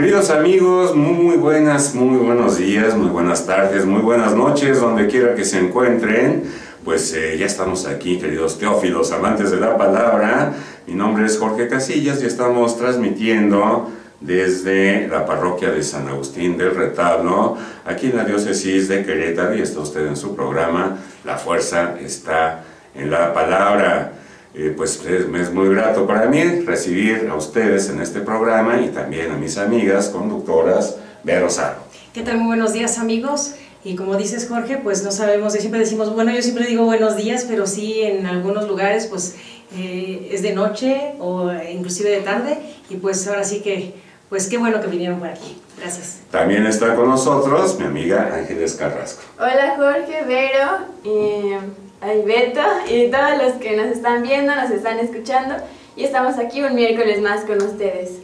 Queridos amigos, muy buenas, muy buenos días, muy buenas tardes, muy buenas noches, donde quiera que se encuentren. Pues eh, ya estamos aquí, queridos teófilos, amantes de la palabra. Mi nombre es Jorge Casillas y estamos transmitiendo desde la parroquia de San Agustín del Retablo, aquí en la diócesis de Querétaro, y está usted en su programa La Fuerza está en la Palabra. Eh, pues es, es, muy grato para mí recibir a ustedes en este programa y también a mis amigas conductoras de Rosario. ¿Qué tal? Muy buenos días amigos. Y como dices Jorge, pues no sabemos, siempre decimos, bueno, yo siempre digo buenos días, pero sí en algunos lugares pues eh, es de noche o inclusive de tarde y pues ahora sí que, pues qué bueno que vinieron por aquí. Gracias. También está con nosotros mi amiga Ángeles Carrasco. Hola Jorge, Vero. y Ay, Beto y todos los que nos están viendo, nos están escuchando y estamos aquí un miércoles más con ustedes.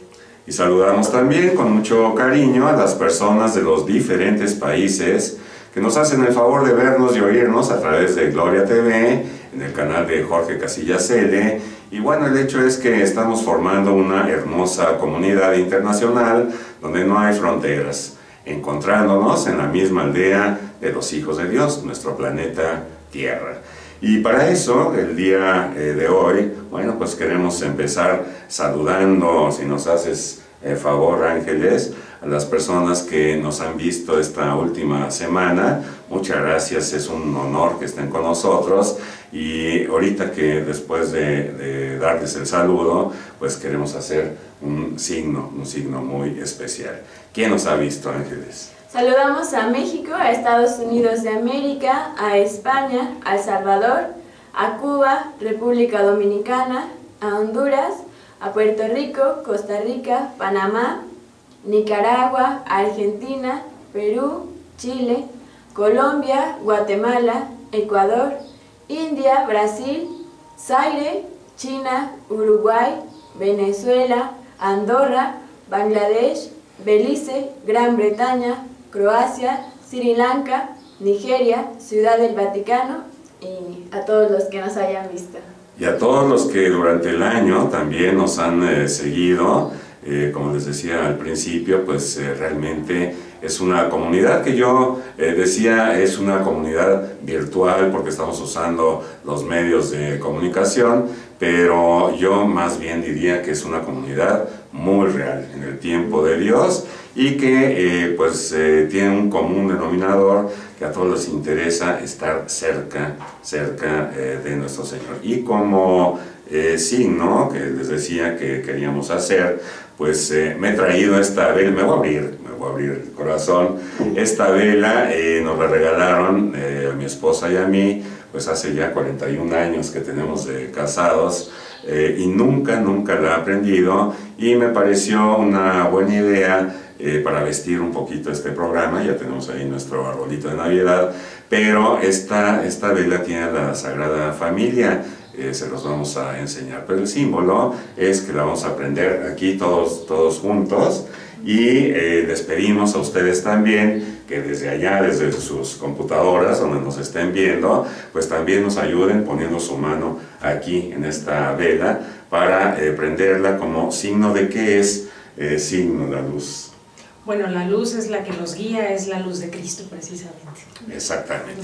Y saludamos también con mucho cariño a las personas de los diferentes países que nos hacen el favor de vernos y oírnos a través de Gloria TV, en el canal de Jorge Casillas L. Y bueno, el hecho es que estamos formando una hermosa comunidad internacional donde no hay fronteras, encontrándonos en la misma aldea de los hijos de Dios, nuestro planeta tierra. Y para eso, el día eh, de hoy, bueno, pues queremos empezar saludando, si nos haces el favor, Ángeles, a las personas que nos han visto esta última semana. Muchas gracias, es un honor que estén con nosotros. Y ahorita que después de, de darles el saludo, pues queremos hacer un signo, un signo muy especial. ¿Quién nos ha visto, Ángeles? Saludamos a México, a Estados Unidos de América, a España, a El Salvador, a Cuba, República Dominicana, a Honduras, a Puerto Rico, Costa Rica, Panamá, Nicaragua, Argentina, Perú, Chile, Colombia, Guatemala, Ecuador, India, Brasil, Zaire, China, Uruguay, Venezuela, Andorra, Bangladesh, Belice, Gran Bretaña, Croacia, Sri Lanka, Nigeria, Ciudad del Vaticano y a todos los que nos hayan visto. Y a todos los que durante el año también nos han eh, seguido, eh, como les decía al principio, pues eh, realmente es una comunidad que yo eh, decía es una comunidad virtual porque estamos usando los medios de comunicación, pero yo más bien diría que es una comunidad muy real en el tiempo de Dios y que eh, pues eh, tiene un común denominador que a todos les interesa estar cerca, cerca eh, de nuestro Señor. Y como signo que les decía que queríamos hacer, pues me he traído esta vela, me voy a abrir, me voy a abrir el corazón, esta vela nos la regalaron a mi esposa y a mí, pues hace ya 41 años que tenemos de casados, eh, y nunca, nunca la he aprendido y me pareció una buena idea eh, para vestir un poquito este programa, ya tenemos ahí nuestro arbolito de Navidad, pero esta, esta vela tiene la Sagrada Familia, eh, se los vamos a enseñar, pero el símbolo es que la vamos a aprender aquí todos, todos juntos y les pedimos a ustedes también que desde allá, desde sus computadoras, donde nos estén viendo, pues también nos ayuden poniendo su mano aquí en esta vela para eh, prenderla como signo de qué es eh, signo la luz. Bueno, la luz es la que nos guía, es la luz de Cristo precisamente. Exactamente.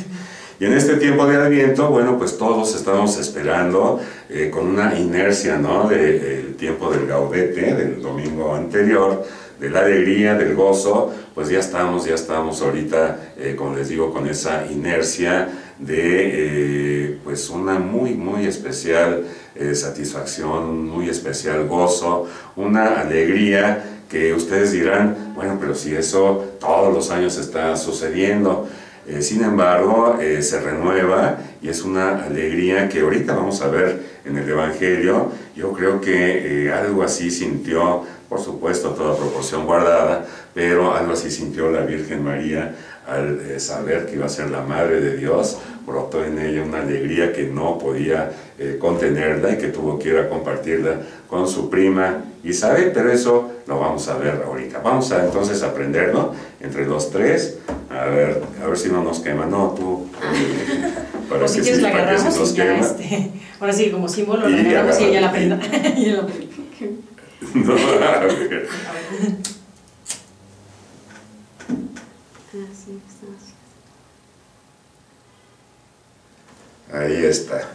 Y en este tiempo de Adviento, bueno, pues todos estamos esperando eh, con una inercia, ¿no? Del tiempo del gaudete, del domingo anterior, de la alegría, del gozo, pues ya estamos, ya estamos ahorita, eh, como les digo, con esa inercia de eh, pues una muy, muy especial eh, satisfacción, muy especial gozo, una alegría que ustedes dirán, bueno, pero si eso todos los años está sucediendo, sin embargo, se renueva y es una alegría que ahorita vamos a ver en el Evangelio. Yo creo que algo así sintió por supuesto toda proporción guardada, pero algo así sintió la Virgen María al eh, saber que iba a ser la Madre de Dios, brotó en ella una alegría que no podía eh, contenerla y que tuvo que ir a compartirla con su prima Isabel, pero eso lo vamos a ver ahorita. Vamos a entonces aprenderlo entre los tres, a ver, a ver si no nos quema, no, tú... para si quieres la agarramos y ya este, ahora sí, como símbolo la agarramos y ella la prenda. No. Ah. Ahí está.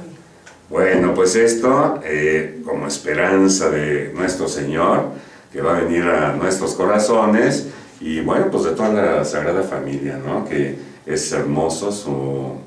Bueno, pues esto, eh, como esperanza de nuestro Señor, que va a venir a nuestros corazones, y bueno, pues de toda la Sagrada Familia, ¿no? Que es hermoso su,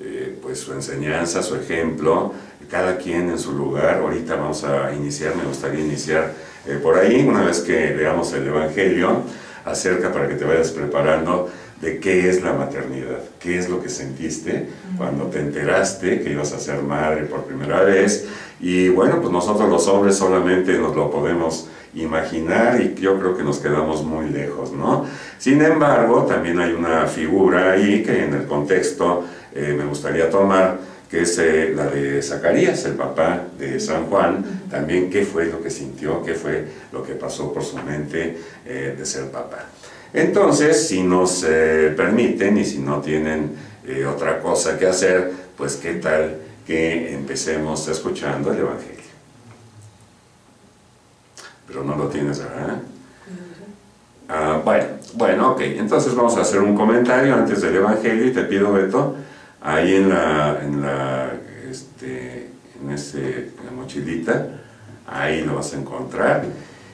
eh, pues su enseñanza, su ejemplo, cada quien en su lugar. Ahorita vamos a iniciar, me gustaría iniciar eh, por ahí, una vez que leamos el Evangelio, acerca para que te vayas preparando de qué es la maternidad, qué es lo que sentiste cuando te enteraste que ibas a ser madre por primera vez. Y bueno, pues nosotros los hombres solamente nos lo podemos imaginar y yo creo que nos quedamos muy lejos, ¿no? Sin embargo, también hay una figura ahí que en el contexto eh, me gustaría tomar, que es eh, la de Zacarías, el papá de San Juan, también qué fue lo que sintió, qué fue lo que pasó por su mente eh, de ser papá. Entonces, si nos permiten y si no tienen otra cosa que hacer, pues qué tal que empecemos escuchando el Evangelio pero no lo tienes, ¿verdad? Ah, bueno, bueno, ok. Entonces vamos a hacer un comentario antes del Evangelio y te pido, Beto, ahí en la, en la, este, en ese, mochilita, ahí lo vas a encontrar.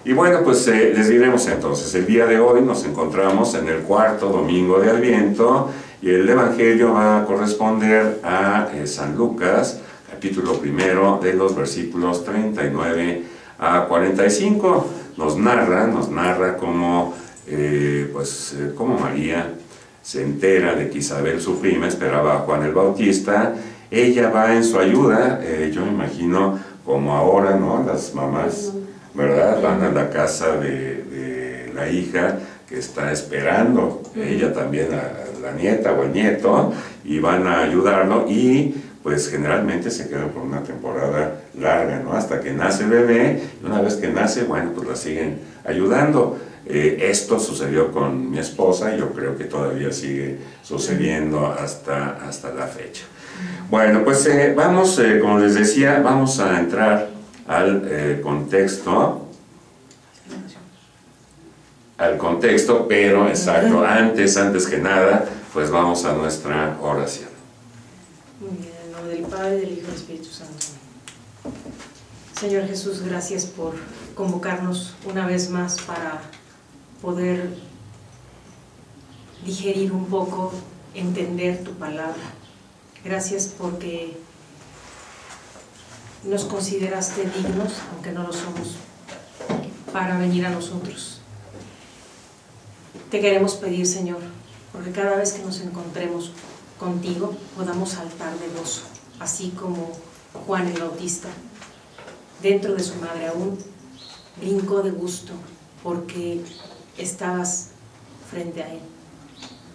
Y bueno, pues eh, les diremos entonces, el día de hoy nos encontramos en el cuarto domingo de Adviento y el Evangelio va a corresponder a eh, San Lucas, capítulo primero, de los versículos 39 a 45 nos narra, nos narra cómo, eh, pues, cómo María se entera de que Isabel, su prima, esperaba a Juan el Bautista. Ella va en su ayuda, eh, yo me imagino como ahora, ¿no? Las mamás, ¿verdad? Van a la casa de, de la hija que está esperando, ella también, a la nieta o el nieto, y van a ayudarlo y pues generalmente se queda por una temporada larga, ¿no? Hasta que nace el bebé, y una vez que nace, bueno, pues la siguen ayudando. Eh, esto sucedió con mi esposa y yo creo que todavía sigue sucediendo hasta, hasta la fecha. Bueno, pues eh, vamos, eh, como les decía, vamos a entrar al contexto, al contexto, pero exacto, antes, antes que nada, pues vamos a nuestra oración. Padre, del Hijo y del Espíritu Santo. Señor Jesús, gracias por convocarnos una vez más para poder digerir un poco, entender tu palabra. Gracias porque nos consideraste dignos, aunque no lo somos, para venir a nosotros. Te queremos pedir, Señor, porque cada vez que nos encontremos contigo podamos saltar de gozo así como Juan el Bautista, dentro de su madre aún, brincó de gusto porque estabas frente a Él.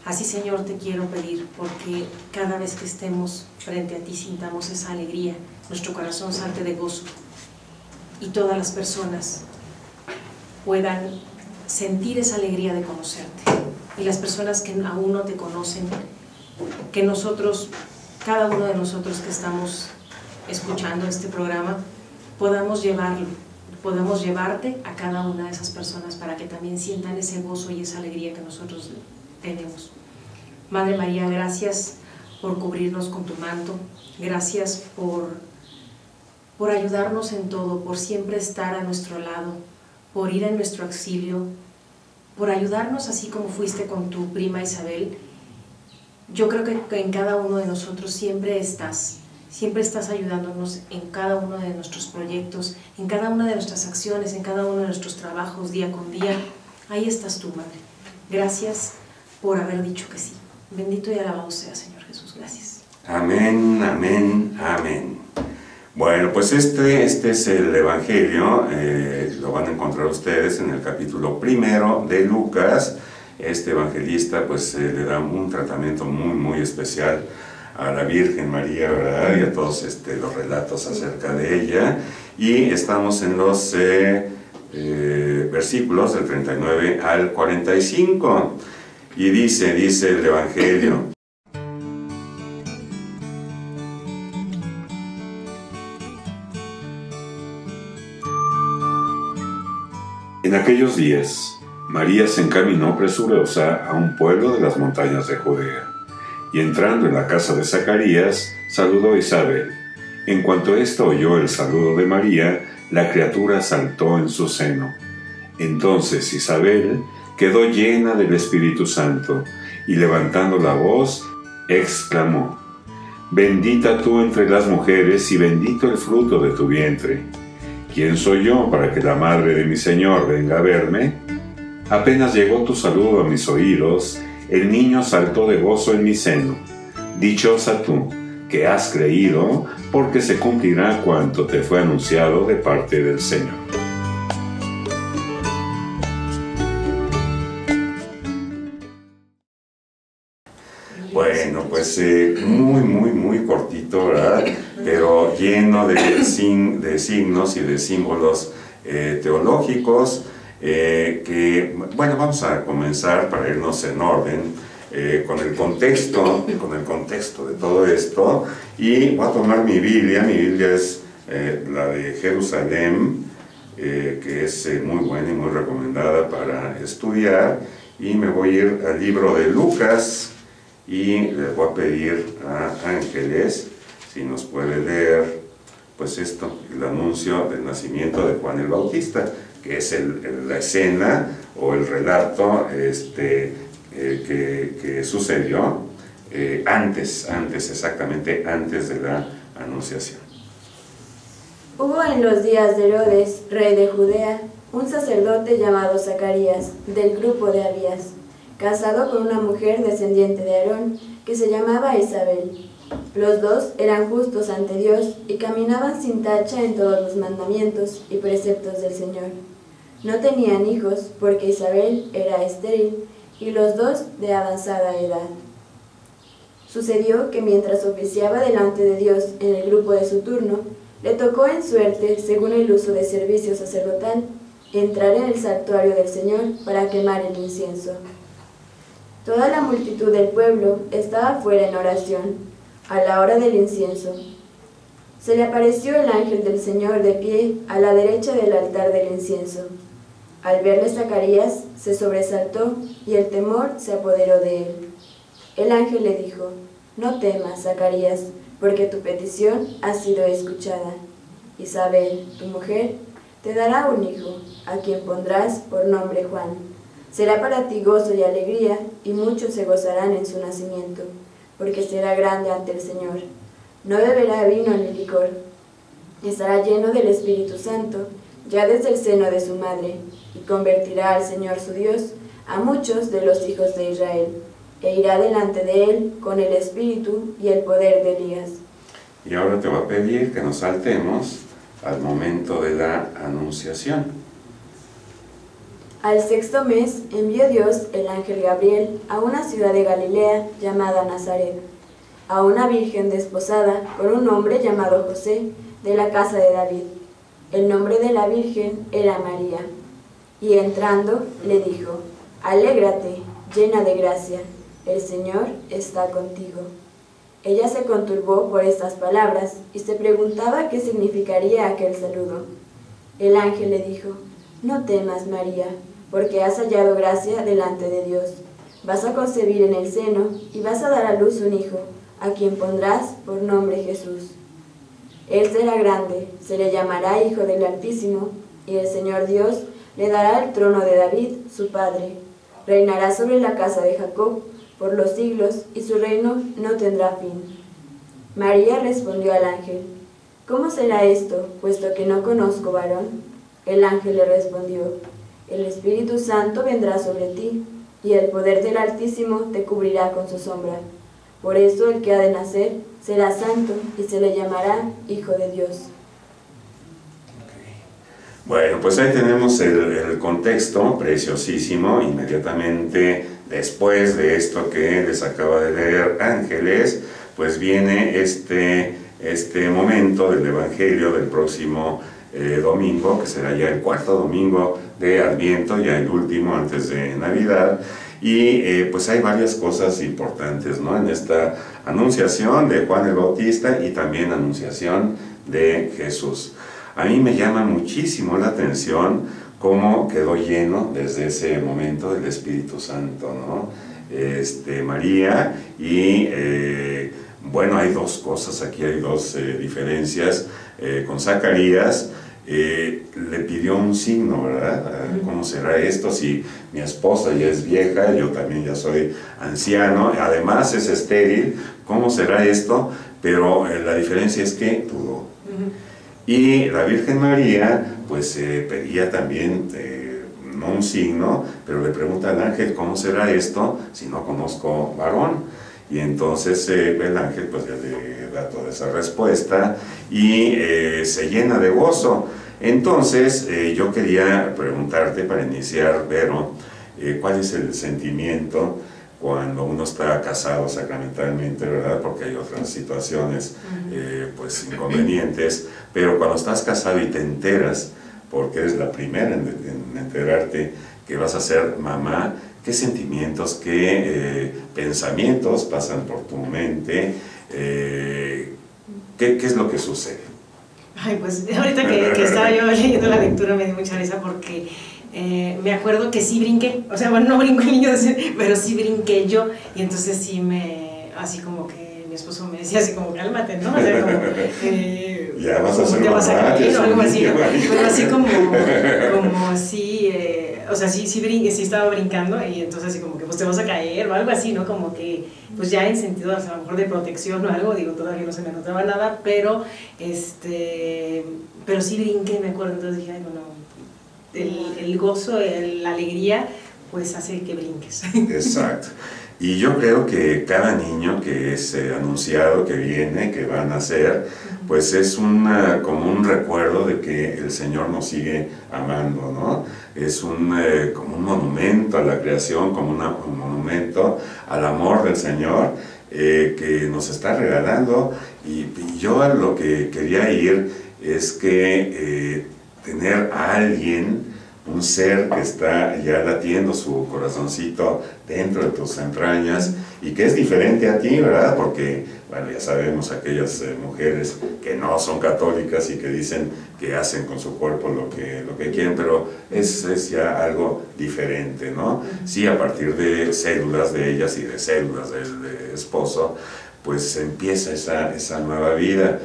Así, Señor, te quiero pedir porque cada vez que estemos frente a ti sintamos esa alegría, nuestro corazón salte de gozo y todas las personas puedan sentir esa alegría de conocerte. Y las personas que aún no te conocen, que nosotros cada uno de nosotros que estamos escuchando este programa podamos llevarlo, podamos llevarte a cada una de esas personas para que también sientan ese gozo y esa alegría que nosotros tenemos. Madre María, gracias por cubrirnos con tu manto, gracias por, por ayudarnos en todo, por siempre estar a nuestro lado, por ir en nuestro auxilio, por ayudarnos así como fuiste con tu prima Isabel. Yo creo que en cada uno de nosotros siempre estás, siempre estás ayudándonos en cada uno de nuestros proyectos, en cada una de nuestras acciones, en cada uno de nuestros trabajos día con día. Ahí estás tú, Madre. Gracias por haber dicho que sí. Bendito y alabado sea, Señor Jesús. Gracias. Amén, amén, amén. Bueno, pues este, este es el Evangelio, eh, lo van a encontrar ustedes en el capítulo primero de Lucas, este evangelista pues le da un tratamiento muy muy especial a la Virgen María, ¿verdad? Y a todos este, los relatos acerca de ella. Y estamos en los eh, eh, versículos del 39 al 45. Y dice, dice el Evangelio, En aquellos días María se encaminó presurosa a un pueblo de las montañas de Judea, y entrando en la casa de Zacarías, saludó a Isabel. En cuanto ésta oyó el saludo de María, la criatura saltó en su seno. Entonces Isabel quedó llena del Espíritu Santo, y levantando la voz, exclamó, Bendita tú entre las mujeres y bendito el fruto de tu vientre. ¿Quién soy yo para que la madre de mi Señor venga a verme? Apenas llegó tu saludo a mis oídos, el niño saltó de gozo en mi seno. Dichosa tú, que has creído, porque se cumplirá cuanto te fue anunciado de parte del Señor. Bueno, pues eh, muy, muy, muy cortito, ¿verdad? Pero lleno de, signos y de símbolos eh, teológicos eh, que, bueno, vamos a comenzar para irnos en orden eh, con el contexto, con el contexto de todo esto, y voy a tomar mi Biblia, mi Biblia es eh, la de Jerusalén, que es muy buena y muy recomendada para estudiar, y me voy a ir al libro de Lucas, y les voy a pedir a Ángeles si nos puede leer pues esto, el anuncio del nacimiento de Juan el Bautista que es la escena o el relato este, eh, que, sucedió eh, antes, antes, exactamente antes de la anunciación. Hubo en los días de Herodes, rey de Judea, un sacerdote llamado Zacarías, del grupo de Abías, casado con una mujer descendiente de Aarón, que se llamaba Isabel. Los dos eran justos ante Dios y caminaban sin tacha en todos los mandamientos y preceptos del Señor. No tenían hijos porque Isabel era estéril y los dos de avanzada edad. Sucedió que mientras oficiaba delante de Dios en el grupo de su turno, le tocó en suerte, según el uso de servicio sacerdotal, entrar en el santuario del Señor para quemar el incienso. Toda la multitud del pueblo estaba fuera en oración, a la hora del incienso. Se le apareció el ángel del Señor de pie a la derecha del altar del incienso. Al verle Zacarías, se sobresaltó y el temor se apoderó de él. El ángel le dijo, No temas, Zacarías, porque tu petición ha sido escuchada. Isabel, tu mujer, te dará un hijo, a quien pondrás por nombre Juan. Será para ti gozo y alegría, y muchos se gozarán en su nacimiento, porque será grande ante el Señor. No beberá vino ni licor. Estará lleno del Espíritu Santo, ya desde el seno de su madre y convertirá al Señor su Dios a muchos de los hijos de Israel, e irá delante de él con el espíritu y el poder de Elías. Y ahora te voy a pedir que nos saltemos al momento de la anunciación. Al sexto mes envió Dios el ángel Gabriel a una ciudad de Galilea llamada Nazaret, a una virgen desposada con un hombre llamado José, de la casa de David. El nombre de la virgen era María y entrando le dijo, Alégrate, llena de gracia, el Señor está contigo. Ella se conturbó por estas palabras y se preguntaba qué significaría aquel saludo. El ángel le dijo, No temas, María, porque has hallado gracia delante de Dios. Vas a concebir en el seno y vas a dar a luz un hijo, a quien pondrás por nombre Jesús. Él será grande, se le llamará Hijo del Altísimo, y el Señor Dios le dará el trono de David, su padre. Reinará sobre la casa de Jacob por los siglos, y su reino no tendrá fin. María respondió al ángel, ¿Cómo será esto, puesto que no conozco varón? El ángel le respondió, El Espíritu Santo vendrá sobre ti, y el poder del Altísimo te cubrirá con su sombra. Por eso el que ha de nacer será santo y se le llamará Hijo de Dios. Bueno, pues ahí tenemos el, contexto preciosísimo, inmediatamente después de esto que les acaba de leer Ángeles, pues viene este, este momento del Evangelio del próximo eh, domingo, que será ya el cuarto domingo de Adviento, ya el último antes de Navidad, y eh, pues hay varias cosas importantes ¿no? en esta anunciación de Juan el Bautista y también anunciación de Jesús. A mí me llama muchísimo la atención cómo quedó lleno desde ese momento del Espíritu Santo, ¿no? Este, María y eh, bueno, hay dos cosas, aquí hay dos eh, diferencias. Eh, con Zacarías le pidió un signo, ¿verdad? ¿Cómo será esto si mi esposa ya es vieja, yo también ya soy anciano, además es estéril, ¿cómo será esto? Pero la diferencia es que dudó. Y la Virgen María, pues pedía también no un signo, pero le pregunta al ángel, ¿cómo será esto si no conozco varón? Y entonces eh, el ángel pues ya le da toda esa respuesta y eh, se llena de gozo. Entonces eh, yo quería preguntarte para iniciar, Vero, ¿cuál es el sentimiento cuando uno está casado sacramentalmente, ¿verdad? Porque hay otras situaciones pues inconvenientes, pero cuando estás casado y te enteras, porque eres la primera en, en enterarte que vas a ser mamá, qué sentimientos, qué eh, pensamientos pasan por tu mente, eh, ¿qué, es lo que sucede. Ay, pues ahorita que, estaba yo leyendo la lectura me dio mucha risa porque eh, me acuerdo que sí brinqué, o sea, bueno, no brinco el niño, pero sí brinqué yo y entonces sí me, así como que mi esposo me decía así como, cálmate, ¿no? O sea, como, ya vas a hacer te vas a caer o algo así, pero así como, como así o sea, sí, sí, sí estaba brincando y entonces así como que pues te vas a caer o algo así, ¿no? Como que pues ya en sentido a lo mejor de protección o algo, digo, todavía no se me notaba nada, pero este, pero sí brinqué, me acuerdo, entonces dije, ay, bueno, el, el gozo, la alegría, pues hace que brinques. Exacto. Y yo creo que cada niño que es eh, anunciado, que viene, que va a nacer, pues es una, como un recuerdo de que el Señor nos sigue amando, ¿no? Es un, eh, como un monumento a la creación, como un monumento al amor del Señor eh, que nos está regalando. Y, yo a lo que quería ir es que tener a alguien un ser que está ya latiendo su corazoncito dentro de tus entrañas y que es diferente a ti, ¿verdad? Porque, bueno, ya sabemos aquellas eh, mujeres que no son católicas y que dicen que hacen con su cuerpo lo que, lo que quieren, pero es, es ya algo diferente, ¿no? Sí, a partir de células de ellas y de células del esposo, pues empieza esa, esa nueva vida.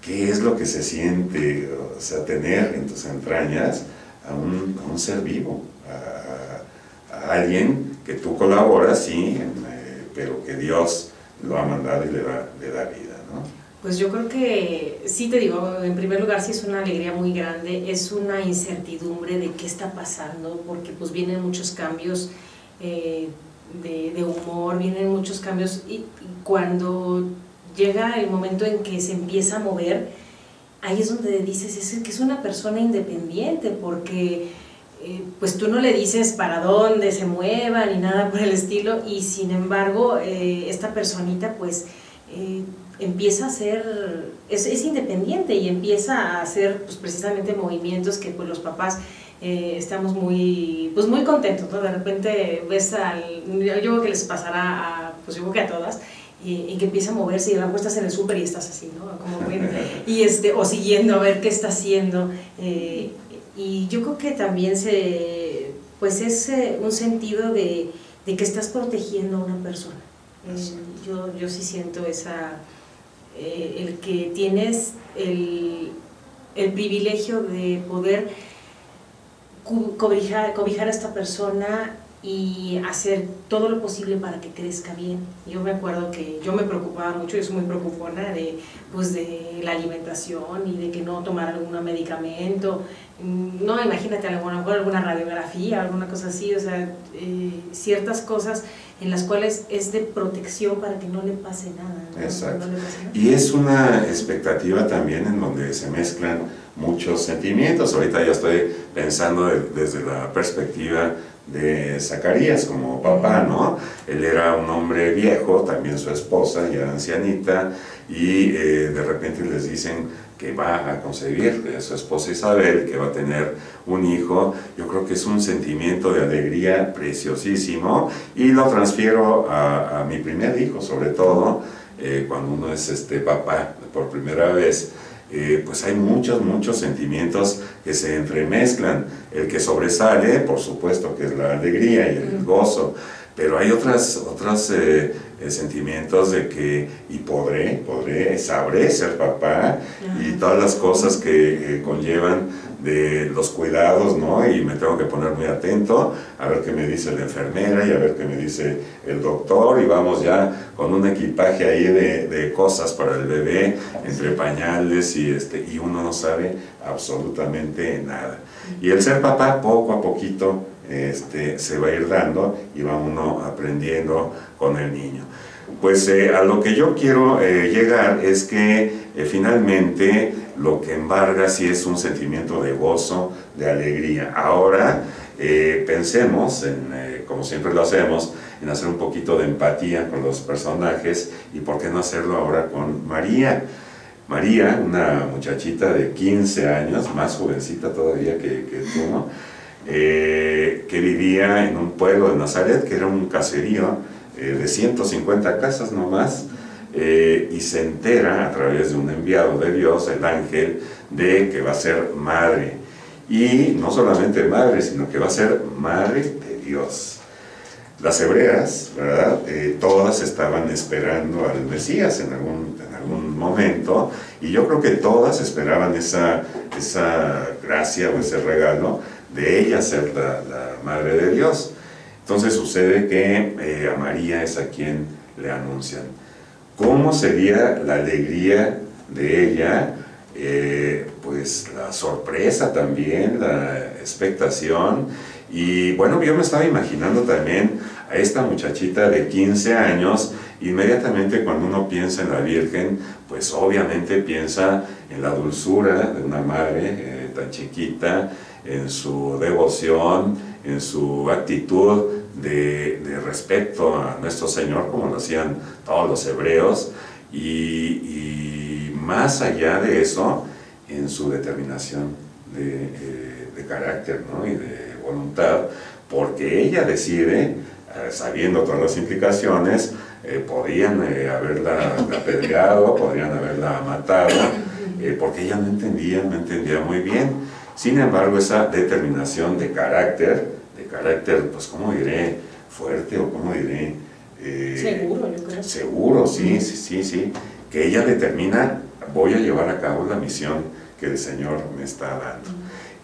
¿Qué es lo que se siente, o sea, tener en tus entrañas? a un, ser vivo, a, alguien que tú colaboras, sí, eh, pero que Dios lo ha mandado y le da, le da vida, ¿no? Pues yo creo que, sí te digo, en primer lugar sí es una alegría muy grande, es una incertidumbre de qué está pasando, porque pues vienen muchos cambios eh, de, humor, vienen muchos cambios y, cuando llega el momento en que se empieza a mover, ahí es donde dices, es que es una persona independiente, porque eh, pues tú no le dices para dónde se mueva ni nada por el estilo, y sin embargo eh, esta personita pues eh, empieza a hacer, es, independiente y empieza a hacer pues, precisamente movimientos que pues los papás estamos muy, pues muy contentos, ¿no? De repente ves al, yo creo que les pasará pues que a todas, y, que empieza a moverse y a lo mejor estás en el súper y estás así, ¿no? Como y este, o siguiendo a ver qué está haciendo. Eh, y yo creo que también se, pues es eh, un sentido de, de, que estás protegiendo a una persona. Eh, yo, yo sí siento esa, el que tienes el, el privilegio de poder cobijar, cobijar a esta persona y hacer todo lo posible para que crezca bien. Yo me acuerdo que yo me preocupaba mucho, yo soy muy preocupona de, pues de la alimentación y de que no tomar algún medicamento. Mm, no, imagínate, a lo mejor alguna radiografía, alguna cosa así, o sea, eh, ciertas cosas en las cuales es de protección para que no le pase nada. Exacto. Y es una expectativa también en donde se mezclan muchos sentimientos. Ahorita ya estoy pensando desde la perspectiva de Zacarías como papá, ¿no? Él era un hombre viejo, también su esposa, ya ancianita, y eh, de repente les dicen que va a concebir de su esposa Isabel, que va a tener un hijo, yo creo que es un sentimiento de alegría preciosísimo y lo transfiero a, mi primer hijo, sobre todo eh, cuando uno es este papá por primera vez, eh, pues hay muchos, muchos sentimientos que se entremezclan. El que sobresale, por supuesto, que es la alegría y el gozo, pero hay otras, otros eh, eh, sentimientos de que, y podré, podré, sabré ser papá, y todas las cosas que conllevan de los cuidados, ¿no? Y me tengo que poner muy atento a ver qué me dice la enfermera y a ver qué me dice el doctor y vamos ya con un equipaje ahí de, cosas para el bebé, entre pañales y, este, y uno no sabe absolutamente nada. Y el ser papá poco a poquito este, se va a ir dando y va uno aprendiendo con el niño. Pues eh, a lo que yo quiero eh, llegar es que eh, finalmente lo que embarga sí es un sentimiento de gozo, de alegría. Ahora pensemos, en, como siempre lo hacemos, en hacer un poquito de empatía con los personajes y por qué no hacerlo ahora con María. María, una muchachita de 15 años, más jovencita todavía que, que tú, que vivía en un pueblo de Nazaret, que era un caserío, eh, de 150 casas nomás, eh, y se entera a través de un enviado de Dios, el ángel, de que va a ser madre. Y no solamente madre, sino que va a ser madre de Dios. Las hebreas, ¿verdad? Eh, todas estaban esperando al Mesías en algún, en algún momento, y yo creo que todas esperaban esa, esa gracia o ese regalo de ella ser la, madre de Dios. Entonces sucede que eh, a María es a quien le anuncian. ¿Cómo sería la alegría de ella? Eh, pues la sorpresa también, la expectación. Y bueno, yo me estaba imaginando también a esta muchachita de 15 años, inmediatamente cuando uno piensa en la Virgen, pues obviamente piensa en la dulzura de una madre eh, tan chiquita, en su devoción, en su actitud de, respeto a nuestro Señor, como lo hacían todos los hebreos, y, más allá de eso, en su determinación de, eh, carácter y de voluntad, porque ella decide, eh, sabiendo todas las implicaciones, eh, podrían haberla apedreado, podrían haberla matado, porque ella no entendía, no entendía muy bien. Sin embargo, esa determinación de carácter, carácter, pues, ¿cómo diré? Fuerte o ¿cómo diré? Eh, seguro, yo creo. Seguro, sí, sí, sí, sí. Que ella determina, voy a llevar a cabo la misión que el Señor me está dando.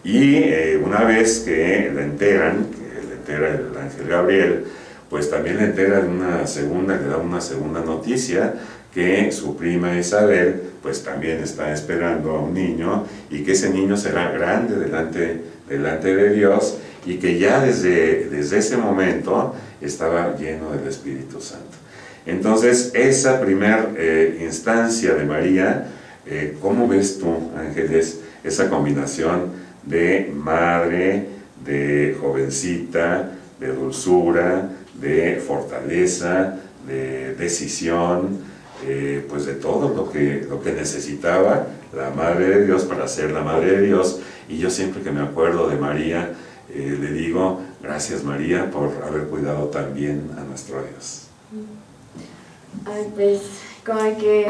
Y eh, una vez que la enteran, que le entera el ángel Gabriel, pues también le entera una segunda, le da una segunda noticia que su prima Isabel pues también está esperando a un niño y que ese niño será grande delante, delante de Dios y que ya desde, desde ese momento estaba lleno del Espíritu Santo. Entonces, esa primera eh, instancia de María, eh, ¿cómo ves tú, Ángeles, esa combinación de madre, de jovencita, de dulzura, de fortaleza, de decisión, eh, pues de todo lo que, lo que necesitaba la Madre de Dios para ser la Madre de Dios. Y yo siempre que me acuerdo de María, eh, le digo gracias María por haber cuidado tan bien a nuestro Dios. Ay, pues como que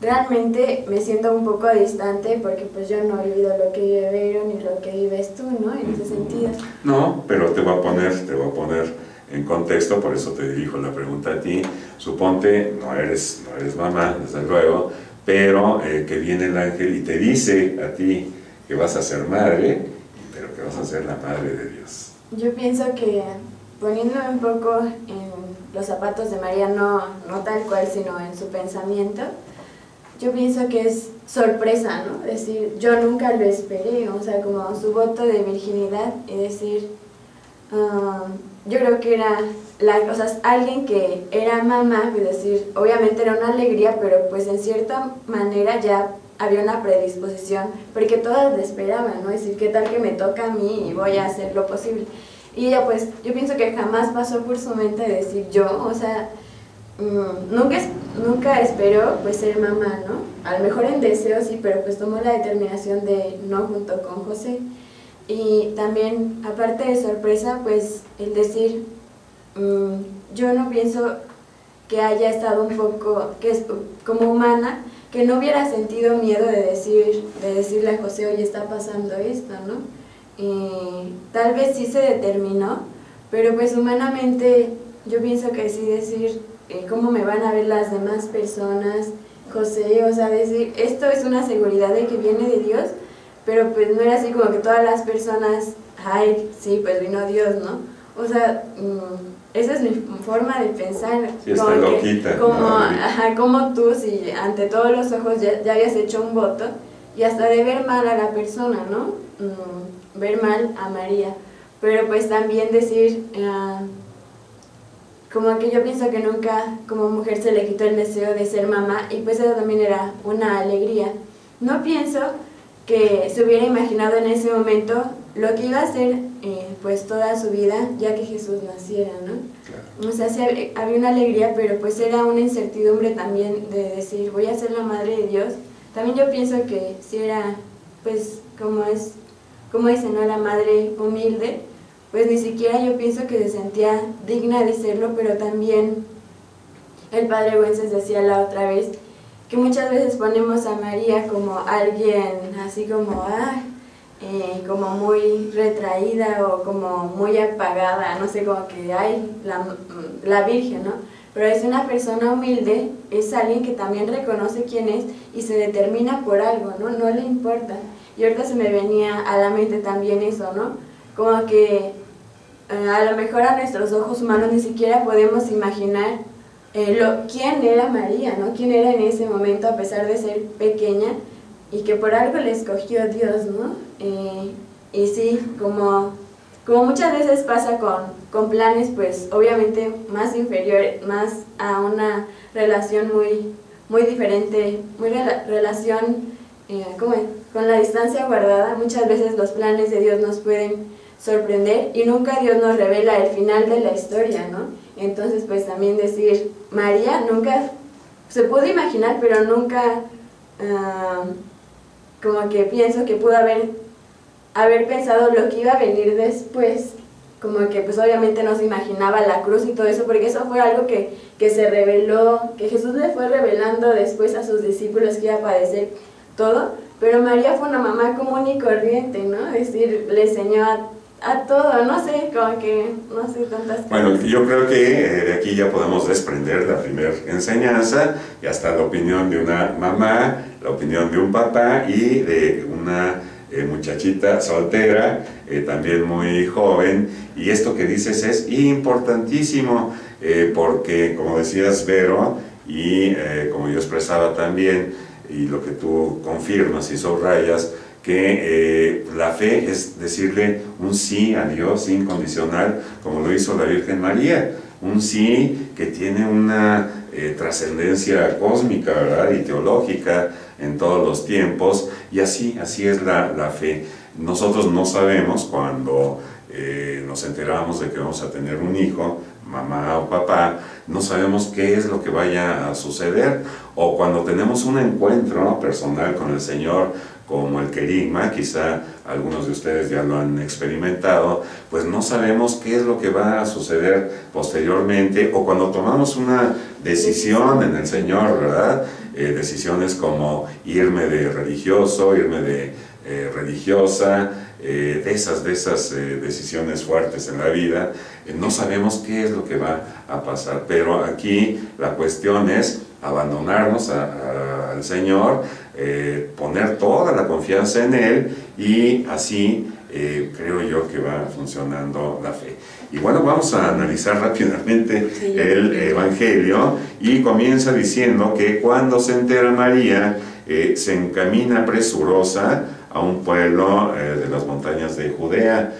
realmente me siento un poco distante porque pues yo no he vivido lo que vivieron ni lo que vives tú, ¿no? En ese sentido. No, pero te voy a poner, te voy a poner en contexto, por eso te dirijo la pregunta a ti. Suponte, no eres, no eres mamá, desde luego, pero eh, que viene el ángel y te dice a ti que vas a ser madre ser la Madre de Dios? Yo pienso que poniéndome un poco en los zapatos de María, no, no tal cual, sino en su pensamiento, yo pienso que es sorpresa, ¿no? Decir, yo nunca lo esperé, o sea, como su voto de virginidad y decir, ah, yo creo que era, la, o sea, alguien que era mamá, es decir, obviamente era una alegría, pero pues en cierta manera ya había una predisposición, porque todas esperaban, ¿no? Decir, ¿qué tal que me toca a mí y voy a hacer lo posible? Y ella, pues, yo pienso que jamás pasó por su mente decir yo, o sea, mm, nunca, nunca esperó, pues, ser mamá, ¿no? A lo mejor en deseo sí, pero pues tomó la determinación de no junto con José. Y también, aparte de sorpresa, pues, el decir, mm, yo no pienso que haya estado un poco, que es como humana, que no hubiera sentido miedo de, decir, de decirle a José, oye, está pasando esto, ¿no? Y tal vez sí se determinó, pero pues humanamente yo pienso que sí decir eh, cómo me van a ver las demás personas, José, o sea, decir, esto es una seguridad de que viene de Dios, pero pues no era así como que todas las personas, ay, sí, pues vino Dios, ¿no? O sea, mm, esa es mi forma de pensar. Sí, como, loquita, como, como tú, si ante todos los ojos ya, ya, habías hecho un voto, y hasta de ver mal a la persona, ¿no? Mm, ver mal a María. Pero pues también decir, uh, como que yo pienso que nunca como mujer se le quitó el deseo de ser mamá, y pues eso también era una alegría. No pienso que se hubiera imaginado en ese momento lo que iba a ser eh, pues toda su vida ya que Jesús naciera, ¿no? O sea, sí había una alegría, pero pues era una incertidumbre también de decir, voy a ser la madre de Dios. También yo pienso que si era, pues, como es, como dicen, ¿no? La madre humilde, pues ni siquiera yo pienso que se sentía digna de serlo, pero también el padre Wences decía la otra vez que muchas veces ponemos a María como alguien así como, ah, eh, como muy retraída o como muy apagada, no sé, como que hay la, la Virgen, ¿no? Pero es una persona humilde, es alguien que también reconoce quién es y se determina por algo, ¿no? No le importa. Y ahorita se me venía a la mente también eso, ¿no? Como que eh, a lo mejor a nuestros ojos humanos ni siquiera podemos imaginar eh, lo, quién era María, ¿no? Quién era en ese momento a pesar de ser pequeña y que por algo le escogió Dios, ¿no? Eh, y sí, como, como muchas veces pasa con, con planes, pues obviamente más inferior, más a una relación muy, muy diferente, muy relación eh, con la distancia guardada, muchas veces los planes de Dios nos pueden sorprender y nunca Dios nos revela el final de la historia, ¿no? Entonces, pues también decir, María nunca se pudo imaginar, pero nunca ah, como que pienso que pudo haber, haber pensado lo que iba a venir después, como que pues obviamente no se imaginaba la cruz y todo eso, porque eso fue algo que, que se reveló, que Jesús le fue revelando después a sus discípulos que iba a padecer todo, pero María fue una mamá común y corriente, ¿no? Es decir, le enseñó a a todo, no sé, como que no sé tantas cosas. Bueno, yo creo que eh, de aquí ya podemos desprender la primera enseñanza y hasta la opinión de una mamá, la opinión de un papá y de una eh, muchachita soltera, eh, también muy joven. Y esto que dices es importantísimo porque, como decías, Vero, y como yo expresaba también, y lo que tú confirmas y subrayas, que eh, la fe es decirle un sí a Dios incondicional, como lo hizo la Virgen María, un sí que tiene una eh, trascendencia cósmica ¿verdad? y teológica en todos los tiempos, y así, así es la, la fe. Nosotros no sabemos cuando eh, nos enteramos de que vamos a tener un hijo, mamá o papá, no sabemos qué es lo que vaya a suceder, o cuando tenemos un encuentro personal con el Señor, como el querigma, quizá algunos de ustedes ya lo han experimentado, pues no sabemos qué es lo que va a suceder posteriormente o cuando tomamos una decisión en el Señor, ¿verdad? Eh, decisiones como irme de religioso, irme de eh, religiosa, eh, de esas, esas decisiones fuertes en la vida, no sabemos qué es lo que va a pasar, pero aquí la cuestión es abandonarnos al Señor, poner toda la confianza en Él y así creo yo que va funcionando la fe. Y bueno, vamos a analizar rápidamente el Evangelio y comienza diciendo que cuando se entera María, eh, se encamina presurosa a un pueblo de las montañas de Judea,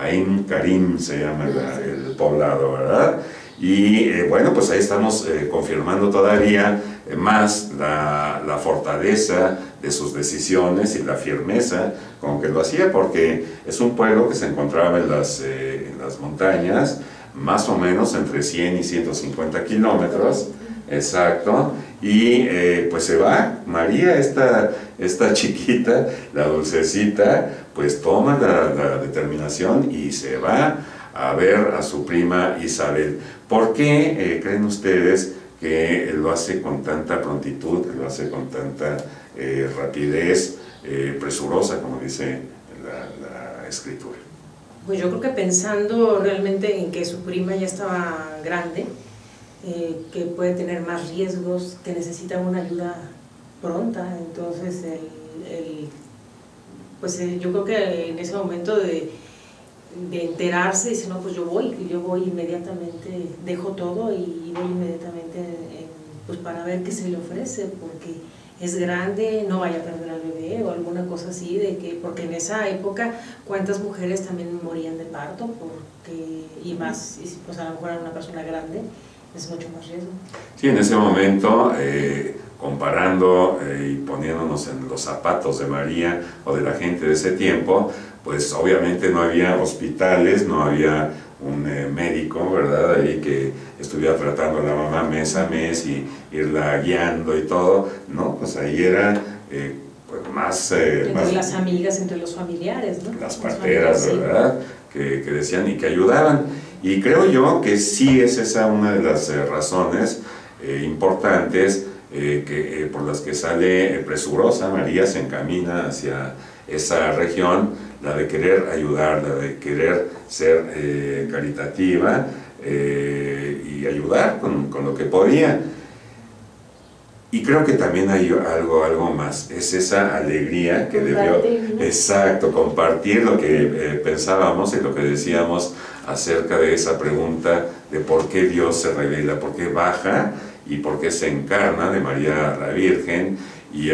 Ain Karim se llama el poblado, ¿verdad? Y bueno, pues ahí estamos confirmando todavía más la, la, fortaleza de sus decisiones y la firmeza con que lo hacía, porque es un pueblo que se encontraba en las, eh, las montañas, más o menos entre 100 y 150 kilómetros, exacto, y eh, pues se va, María, esta, esta chiquita, la dulcecita, pues toma la, determinación y se va a ver a su prima Isabel. ¿Por qué eh, creen ustedes que lo hace con tanta prontitud, que lo hace con tanta eh, rapidez, presurosa, como dice la, escritura. Pues yo creo que pensando realmente en que su prima ya estaba grande, eh, que puede tener más riesgos, que necesita una ayuda pronta, entonces el, pues yo creo que en ese momento de, de enterarse, dice, no, pues yo voy, yo voy inmediatamente, dejo todo y voy inmediatamente pues para ver qué se le ofrece, porque es grande, no vaya a perder al bebé o alguna cosa así, de que, porque en esa época cuántas mujeres también morían de parto, porque, y más, y pues a lo mejor era una persona grande, es mucho más riesgo. Sí, en ese momento, eh, comparando eh, y poniéndonos en los zapatos de María o de la gente de ese tiempo, pues obviamente no había hospitales, no había un eh, médico, ¿verdad? Ahí que estuviera tratando a la mamá mes a mes y irla guiando y todo, ¿no? Pues ahí era eh, pues más... Eh, entre las amigas, entre los familiares, ¿no? Las parteras, ¿verdad? Que, que, decían y que ayudaban. Y creo yo que sí es esa una de las razones importantes que, por las que sale presurosa, María se encamina hacia esa región, la de querer ayudar, la de querer ser eh, caritativa eh, y ayudar con, con, lo que podía. Y creo que también hay algo, algo más, es esa alegría que debió, exacto, compartir lo que eh, pensábamos y lo que decíamos acerca de esa pregunta de por qué Dios se revela, por qué baja y por qué se encarna de María la Virgen y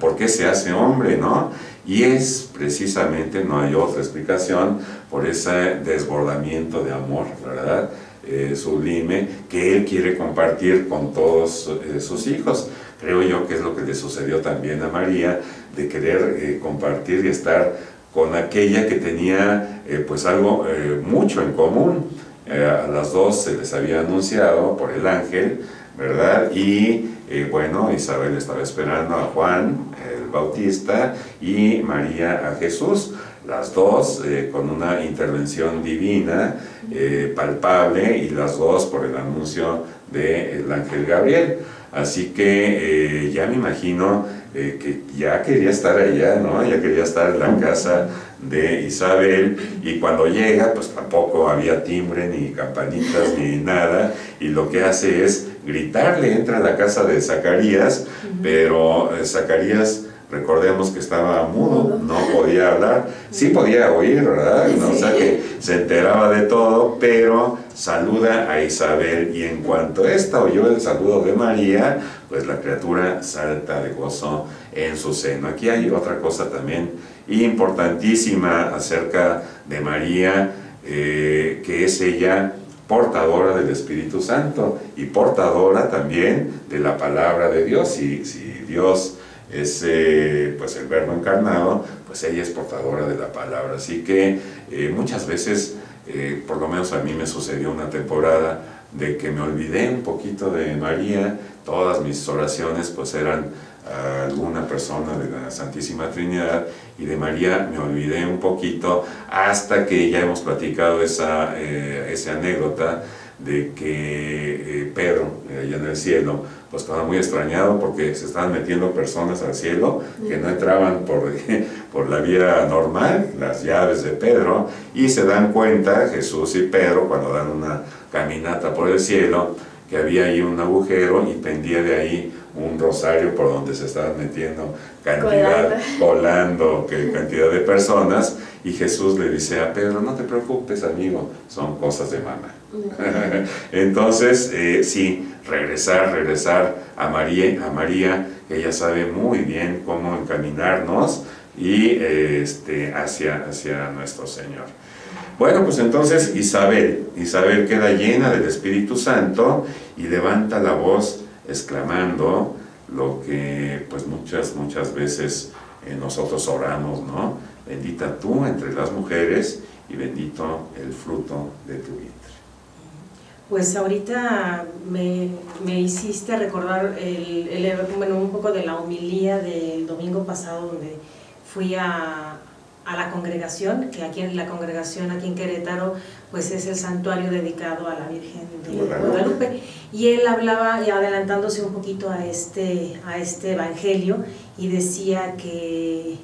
por qué se hace hombre, ¿no? Y es precisamente, no hay otra explicación, por ese desbordamiento de amor, ¿verdad? Eh, sublime, que él quiere compartir con todos eh, sus hijos. Creo yo que es lo que le sucedió también a María, de querer eh, compartir y estar con aquella que tenía pues algo mucho en común. a las dos se les había anunciado por el ángel, ¿verdad? Y bueno, Isabel estaba esperando a Juan, el Bautista, y María a Jesús, las dos eh, con una intervención divina, eh, palpable, y las dos por el anuncio del ángel Gabriel. Así que eh, ya me imagino que ya quería estar allá, ¿no? Ya quería estar en la casa de Isabel y cuando llega pues tampoco había timbre ni campanitas ni nada y lo que hace es gritarle, entra a la casa de Zacarías, pero Zacarías recordemos que estaba mudo, no podía hablar, sí podía oír, ¿verdad? O sea que se enteraba de todo, pero saluda a Isabel y en cuanto ésta oyó el saludo de María, pues la criatura salta de gozo en su seno. Aquí hay otra cosa también importantísima acerca de María, eh, que es ella portadora del Espíritu Santo y portadora también de la palabra de Dios. Y si Dios es pues el verbo encarnado, pues ella es portadora de la palabra. Así que eh, muchas veces, eh, por lo menos a mí me sucedió una temporada de que me olvidé un poquito de María, todas mis oraciones pues eran a alguna persona de la Santísima Trinidad y de María me olvidé un poquito hasta que ya hemos platicado esa, eh, esa anécdota de que Pedro, allá en el cielo, pues estaba muy extrañado porque se estaban metiendo personas al cielo que no entraban por, por la vía normal, las llaves de Pedro, y se dan cuenta, Jesús y Pedro, cuando dan una caminata por el cielo, que había ahí un agujero y pendía de ahí un rosario por donde se estaban metiendo cantidad, volando, que cantidad de personas, y Jesús le dice a Pedro, no te preocupes amigo, son cosas de mamá. Entonces, eh, sí, regresar, regresar a María, a María, ella sabe muy bien cómo encaminarnos y este, hacia, hacia nuestro Señor. Bueno, pues entonces Isabel, Isabel queda llena del Espíritu Santo y levanta la voz exclamando lo que pues muchas, muchas veces eh, nosotros oramos, ¿no? Bendita tú entre las mujeres y bendito el fruto de tu vida. Pues ahorita me, me hiciste recordar el, el, bueno, un poco de la homilía del domingo pasado donde fui a, a la congregación, que aquí en la congregación, aquí en Querétaro, pues es el santuario dedicado a la Virgen de Guadalupe Guadalupe, y él hablaba, y adelantándose un poquito a este, a este evangelio, y decía que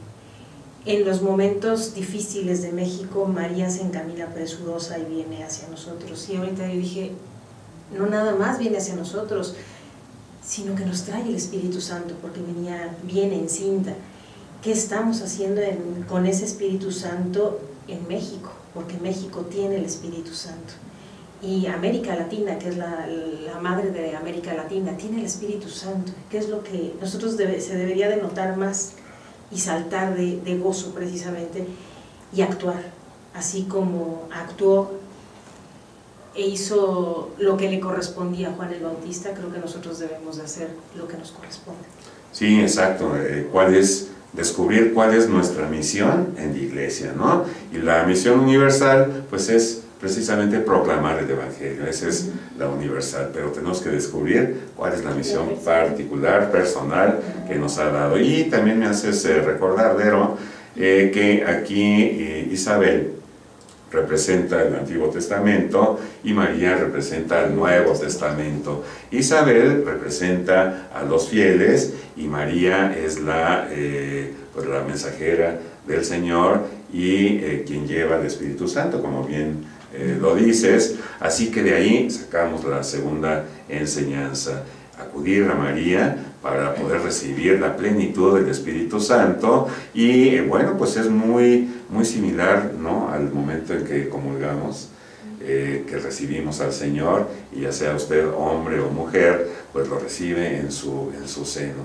en los momentos difíciles de México, María se encamina presurosa y viene hacia nosotros. Y ahorita yo dije, no nada más viene hacia nosotros, sino que nos trae el Espíritu Santo, porque venía, viene en cinta. ¿Qué estamos haciendo con ese Espíritu Santo en México? Porque México tiene el Espíritu Santo. Y América Latina, que es la, madre de América Latina, tiene el Espíritu Santo, que es lo que nosotros se debería de notar más y saltar de, de gozo precisamente y actuar, así como actuó e hizo lo que le correspondía a Juan el Bautista, creo que nosotros debemos de hacer lo que nos corresponde. Sí, exacto. Eh, ¿Cuál es descubrir cuál es nuestra misión en la iglesia, ¿no? Y la misión universal, pues es precisamente proclamar el Evangelio, esa es la universal, pero tenemos que descubrir cuál es la misión particular, personal que nos ha dado. Y también me haces eh, recordar, Vero, eh, que aquí Isabel representa el Antiguo Testamento y María representa el Nuevo Testamento. Isabel representa a los fieles y María es la, eh, pues la mensajera del Señor y eh, quien lleva el Espíritu Santo, como bien eh, lo dices. Así que de ahí sacamos la segunda enseñanza, acudir a María para poder recibir la plenitud del Espíritu Santo y eh, bueno, pues es muy, muy similar ¿no? al momento en que comulgamos, eh, que recibimos al Señor y ya sea usted hombre o mujer, pues lo recibe en su, en su seno.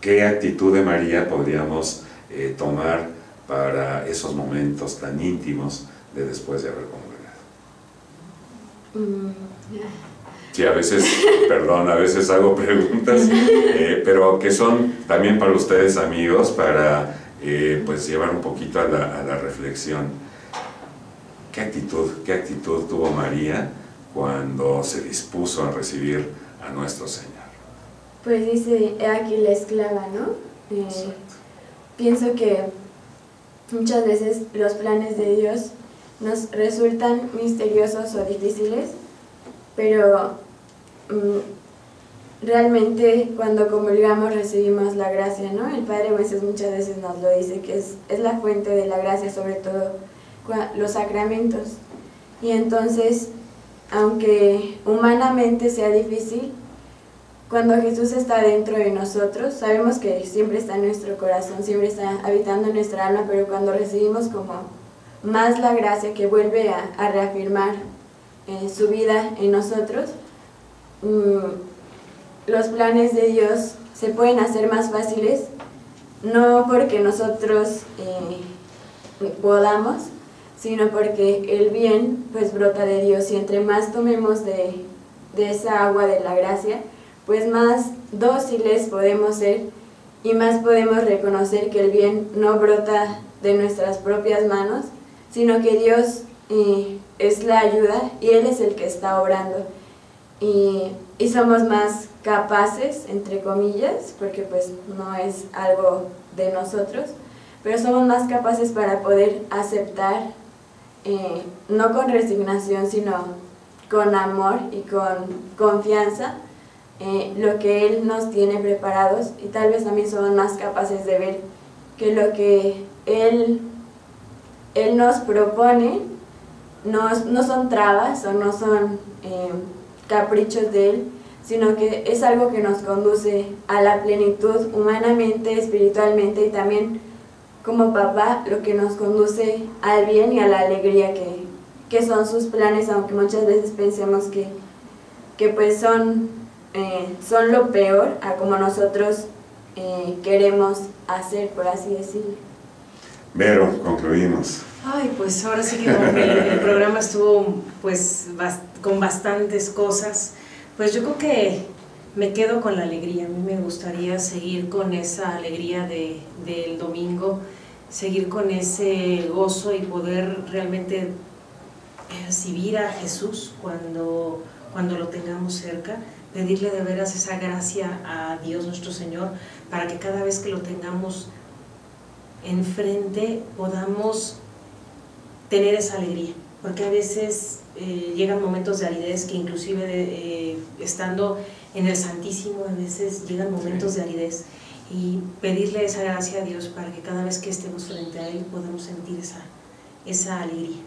¿Qué actitud de María podríamos eh, tomar para esos momentos tan íntimos de después de haber comulgado? Mm, Sí, a veces, perdón, a veces hago preguntas, eh, pero que son también para ustedes amigos, para eh, pues llevar un poquito a la, a la, reflexión. ¿Qué actitud, ¿Qué actitud tuvo María cuando se dispuso a recibir a nuestro Señor? Pues dice, he aquí la esclava, ¿no? Eh, pienso que muchas veces los planes de Dios nos resultan misteriosos o difíciles, pero realmente cuando comulgamos recibimos la gracia, ¿no? El Padre Moisés muchas veces nos lo dice, que es, es la fuente de la gracia, sobre todo los sacramentos. Y entonces, aunque humanamente sea difícil, cuando Jesús está dentro de nosotros, sabemos que siempre está en nuestro corazón, siempre está habitando en nuestra alma, pero cuando recibimos como más la gracia que vuelve a, reafirmar eh, su vida en nosotros, Mm, los planes de Dios se pueden hacer más fáciles, no porque nosotros eh, podamos, sino porque el bien pues brota de Dios. Y entre más tomemos de, de esa agua de la gracia, pues más dóciles podemos ser y más podemos reconocer que el bien no brota de nuestras propias manos, sino que Dios eh, es la ayuda y Él es el que está obrando y, y, somos más capaces, entre comillas, porque pues no es algo de nosotros, pero somos más capaces para poder aceptar, eh, no con resignación, sino con amor y con confianza, eh, lo que Él nos tiene preparados y tal vez también somos más capaces de ver que lo que Él, él nos propone no, no son trabas o no son... Eh, caprichos de Él, sino que es algo que nos conduce a la plenitud humanamente, espiritualmente y también como papá lo que nos conduce al bien y a la alegría que, que son sus planes, aunque muchas veces pensemos que, que pues son, eh, son lo peor a como nosotros eh, queremos hacer, por así decirlo. Vero, concluimos. Ay, pues ahora sí que el, programa estuvo pues con bastantes cosas, pues yo creo que me quedo con la alegría. A mí me gustaría seguir con esa alegría de, del domingo, seguir con ese gozo y poder realmente recibir a Jesús cuando, cuando lo tengamos cerca, pedirle de veras esa gracia a Dios nuestro Señor para que cada vez que lo tengamos enfrente podamos tener esa alegría, porque a veces eh, llegan momentos de aridez que inclusive eh, estando en el Santísimo a veces llegan momentos de aridez y pedirle esa gracia a Dios para que cada vez que estemos frente a Él podamos sentir esa, esa alegría.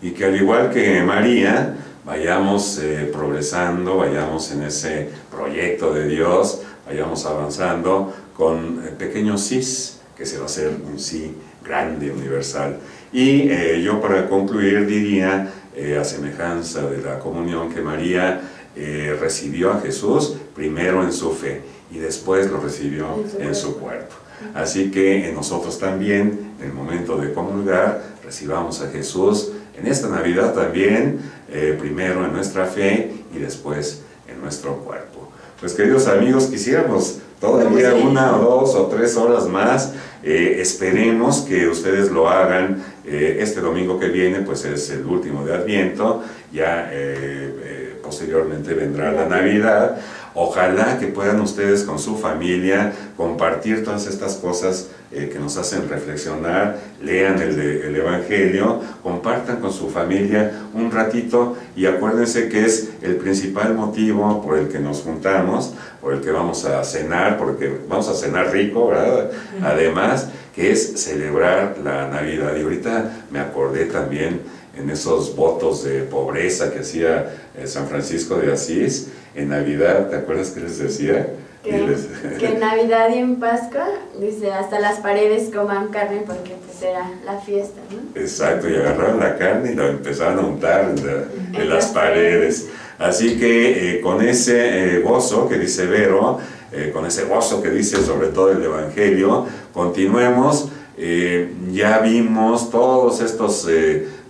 Y que al igual que María, vayamos eh, progresando, vayamos en ese proyecto de Dios, vayamos avanzando con pequeños sís, que se va a hacer un sí grande, universal. Y yo para concluir diría eh, a semejanza de la comunión que María eh, recibió a Jesús primero en su fe y después lo recibió en su cuerpo. Así que nosotros también, en el momento de comulgar, recibamos a Jesús en esta Navidad también, eh, primero en nuestra fe y después en nuestro cuerpo. Pues queridos amigos, quisiéramos todavía una o dos o tres horas más. esperemos que ustedes lo hagan eh, este domingo que viene pues es el último de Adviento, ya eh, eh, posteriormente vendrá la Navidad. Ojalá que puedan ustedes con su familia compartir todas estas cosas que nos hacen reflexionar, lean el, el, Evangelio, compartan con su familia un ratito y acuérdense que es el principal motivo por el que nos juntamos, por el que vamos a cenar, porque vamos a cenar rico, ¿verdad? Además, que es celebrar la Navidad. Y ahorita me acordé también en esos votos de pobreza que hacía eh, San Francisco de Asís en Navidad, ¿te acuerdas que les decía? Que, en Navidad y en Pascua, dice, hasta las paredes coman carne porque pues era la fiesta, ¿no? Exacto, y agarraron la carne y la empezaron a untar en, las paredes. Así que eh, con ese eh, gozo que dice Vero, eh, con ese gozo que dice sobre todo el Evangelio. Continuemos, eh, ya vimos todos estos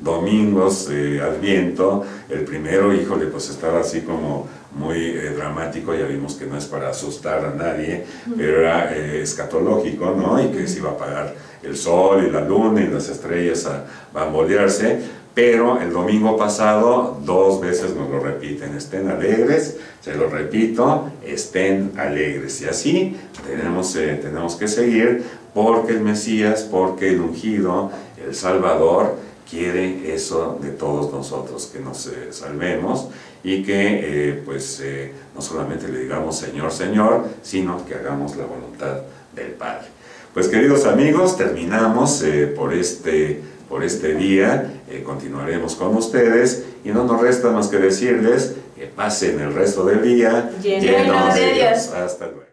domingos de Adviento, el primero, híjole, pues estaba así como muy dramático, ya vimos que no es para asustar a nadie, pero era escatológico, ¿no? Y que se iba a apagar el sol y la luna y las estrellas a bambolearse, pero el domingo pasado dos veces nos lo repiten, estén alegres, se lo repito, estén alegres. Y así tenemos, eh, tenemos que seguir porque el Mesías, porque el ungido, el Salvador, quiere eso de todos nosotros, que nos eh, salvemos y que eh, pues no solamente le digamos Señor, Señor, sino que hagamos la voluntad del Padre. Pues queridos amigos, terminamos por este por este día. Eh, continuaremos con ustedes y no nos resta más que decirles que pasen el resto del día llenos, de Dios. Hasta luego.